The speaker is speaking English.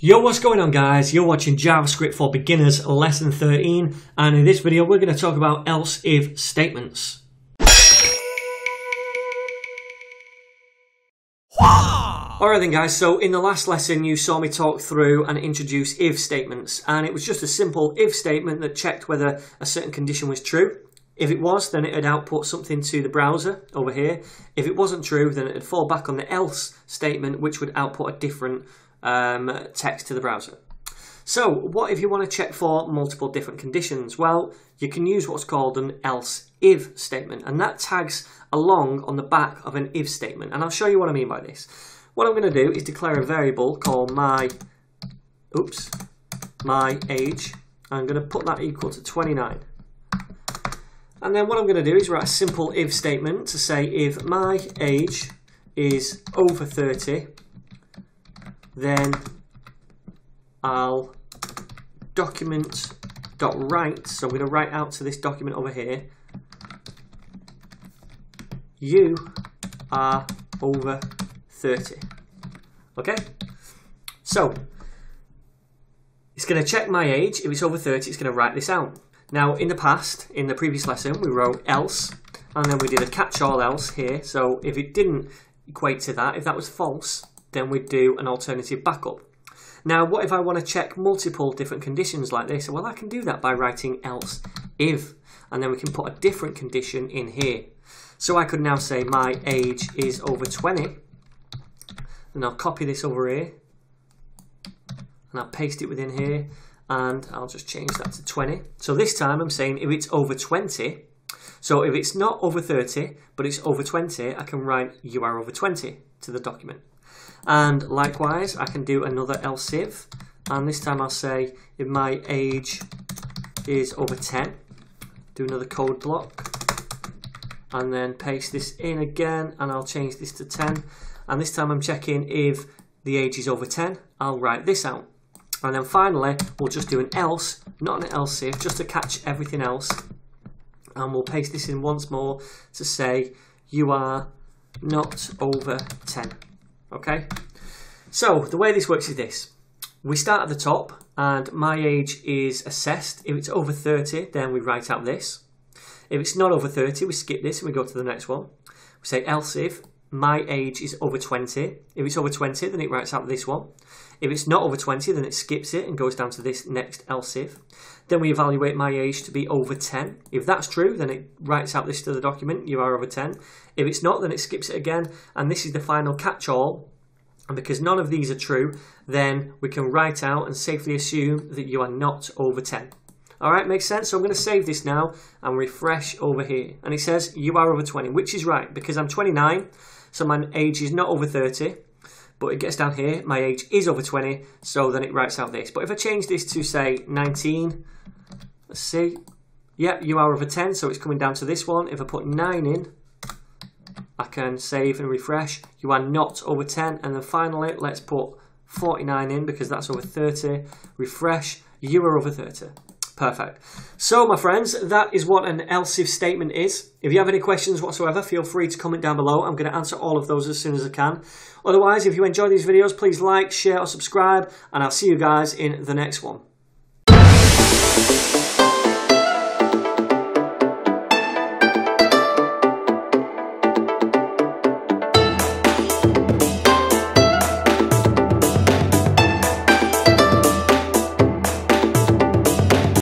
Yo, what's going on guys? You're watching JavaScript for Beginners lesson 13 and in this video we're going to talk about else if statements. Alright then guys, so in the last lesson you saw me talk through and introduce if statements and it was just a simple if statement that checked whether a certain condition was true. If it was, then it would output something to the browser over here. If it wasn't true, then it would fall back on the else statement which would output a different um, text to the browser. So what if you want to check for multiple different conditions? Well, you can use what's called an else if statement and that tags along on the back of an if statement and I'll show you what I mean by this. What I'm going to do is declare a variable called my, oops, my age. I'm going to put that equal to 29. And then what I'm going to do is write a simple if statement to say if my age is over 30 then I'll document dot write. So I'm going to write out to this document over here. You are over 30. Okay? So it's going to check my age. If it's over 30, it's going to write this out. Now, in the past, in the previous lesson, we wrote else, and then we did a catch-all else here. So if it didn't equate to that, if that was false, then we'd do an alternative backup. Now, what if I want to check multiple different conditions like this? Well, I can do that by writing else if, and then we can put a different condition in here. So I could now say my age is over 20, and I'll copy this over here, and I'll paste it within here, and I'll just change that to 20. So this time I'm saying if it's over 20, so if it's not over 30, but it's over 20, I can write you are over 20 to the document. And likewise, I can do another else if, and this time I'll say if my age is over 10, do another code block, and then paste this in again, and I'll change this to 10. And this time I'm checking if the age is over 10, I'll write this out. And then finally, we'll just do an else, not an else if, just to catch everything else. And we'll paste this in once more to say you are not over 10. Okay, so the way this works is this. We start at the top and my age is assessed. If it's over 30, then we write out this. If it's not over 30, we skip this and we go to the next one. We say else if my age is over 20. If it's over 20, then it writes out this one. If it's not over 20, then it skips it and goes down to this next else if. Then we evaluate my age to be over 10. If that's true, then it writes out this to the document, you are over 10. If it's not, then it skips it again. And this is the final catch-all. And because none of these are true, then we can write out and safely assume that you are not over 10. All right, makes sense? So I'm going to save this now and refresh over here. And it says you are over 20, which is right because I'm 29. So my age is not over 30, but it gets down here, my age is over 20, so then it writes out this. But if I change this to say 19, let's see, yeah, you are over 10, so it's coming down to this one. If I put 9 in, I can save and refresh. You are not over 10. And then finally, let's put 49 in because that's over 30. Refresh, you are over 30. Perfect. So, my friends, that is what an else if statement is. If you have any questions whatsoever, feel free to comment down below. I'm going to answer all of those as soon as I can. Otherwise, if you enjoy these videos, please like, share, or subscribe, and I'll see you guys in the next one.